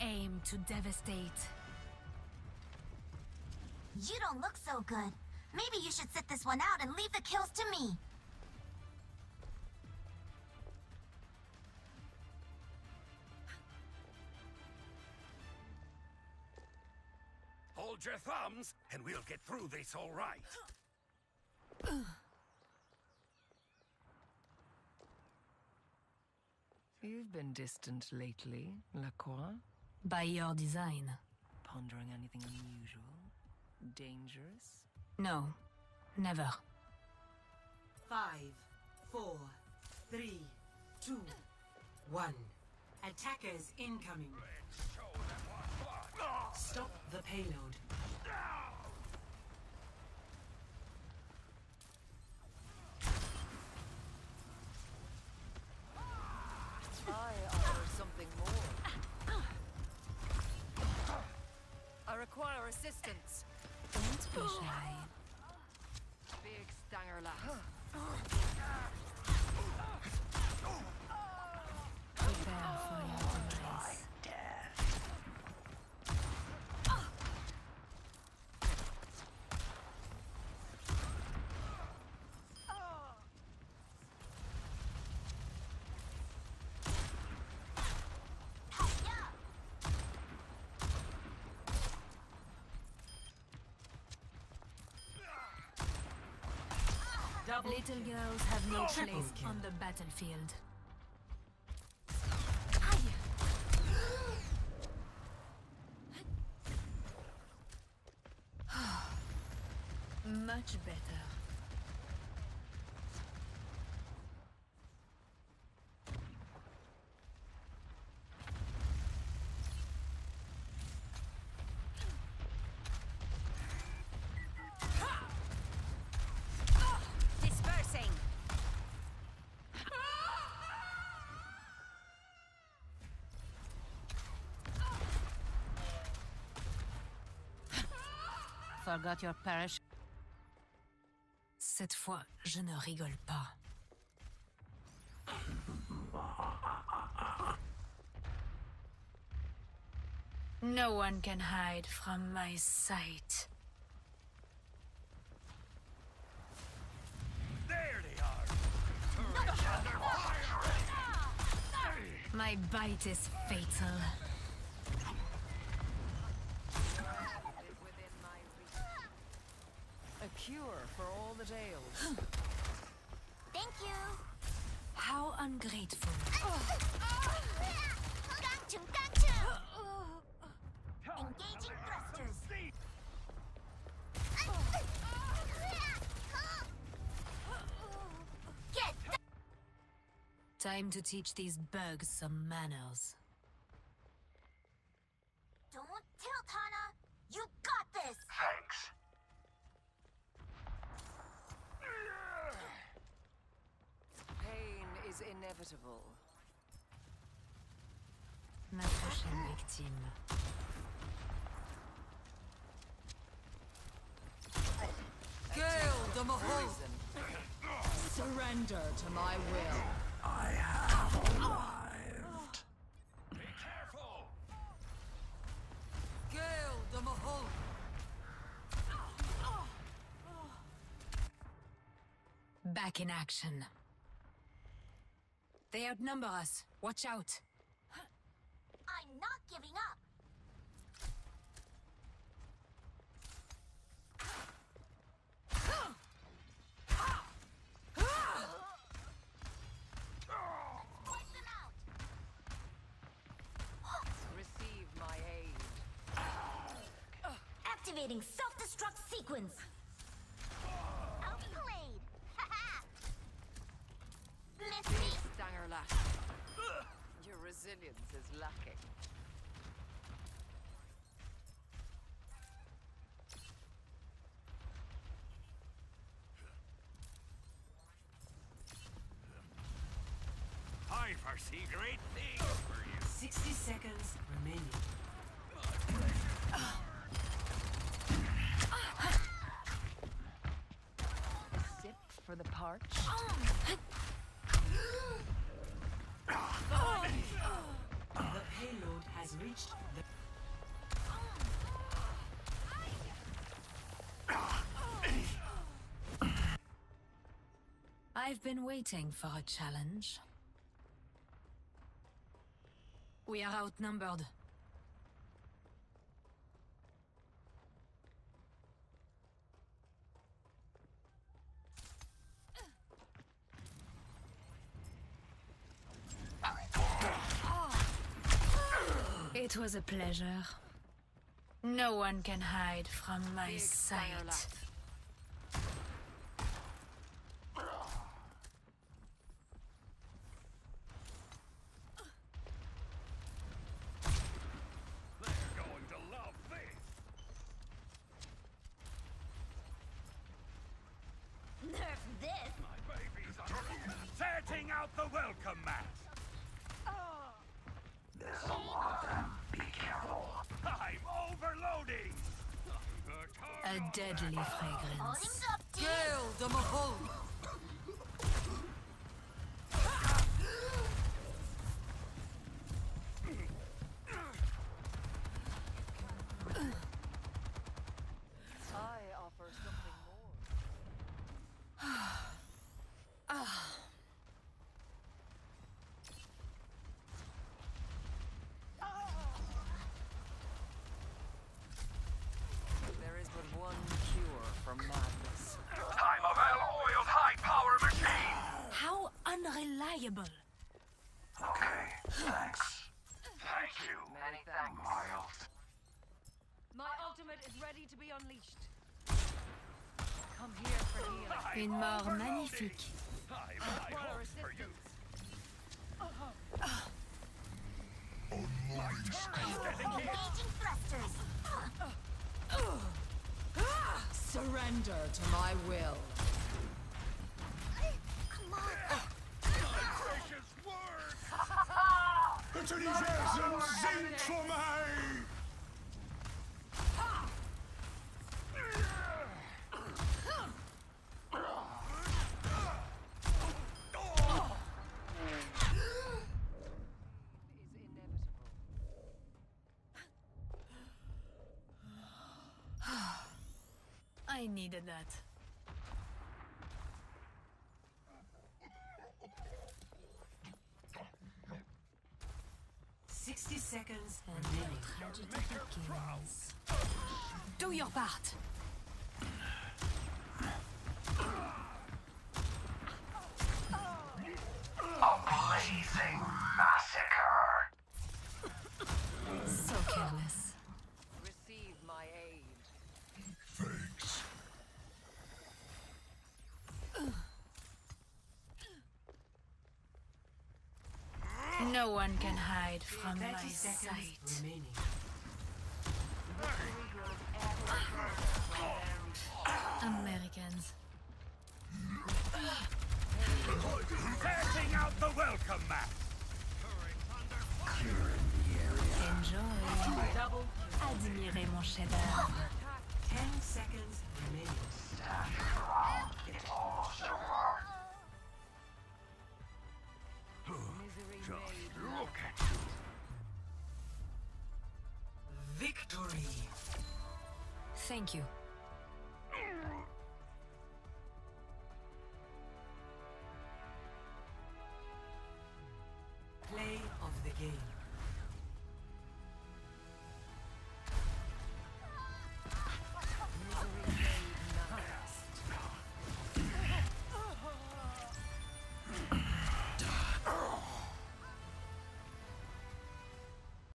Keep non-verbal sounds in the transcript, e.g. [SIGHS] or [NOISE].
I aim to devastate. You don't look so good. Maybe you should sit this one out and leave the kills to me. Hold your thumbs, and we'll get through this all right. You've been distant lately, Lacroix. By your design. Pondering anything unusual? Dangerous? No, never. Five, four, three, two, one. Attackers incoming. Show them what's what. Stop the payload. I offer something more. I require assistance. Don't be shy. Big stanger lass. Prepare for your demise. Double Little girls have no Triple place kill. on the battlefield. [SIGHS] Much better. Forgot your parish. Cette fois, je ne rigole pas. No one can hide from my sight. There they are. My bite is fatal. cure for all. Thank you. How ungrateful. Engaging thrusters. Get Time to teach these bugs some manners. Pain inevitable. Ma prochaine victime. Gale de Mahol! Surrender to my will. I have arrived. Be careful. Gale de Mahol! Back in action. They outnumber us. Watch out. I'm not giving up. Wipe them out. Receive my aid. Activating self-destruct sequence. Outplayed. [LAUGHS] Haha. Miss me. Stanger lass. Your resilience is lacking. I foresee great things for you. 60 seconds remaining. Sip for the parch. Oh. payload has reached the... I've been waiting for a challenge. We are outnumbered. It was a pleasure. No one can hide from my Big sight. laugh. They're going to love this. Nerf this! My baby's under setting out the welcome mat. There's a lot of them. Be careful. I'm overloading. The A deadly fragrance. Gale de Mahol! I offer something more. There is but one cure for madness. I'm a well-oiled high-power machine. How unreliable. Okay, thanks. Thank you. Many thanks. Miles. My ultimate is ready to be unleashed. Come here for healing. Une mort magnifique. I'm high Require hopes for you. Uh-huh. assistance. Uh-huh. Engaging thrusters! Surrender to my will. Come on! Precious Is inevitable. I needed that. Sixty seconds And remaining. the tragedy begins. Do your part. A blazing massacre. So careless. Receive my aid. Thanks. No one can hide from my sight. remaining. Mat. Enjoy. Double. Admirez mon chef-d'œuvre. Ten seconds remaining. Stand your. It's almost over. Misery made Look at you. Victory. Thank you. Game.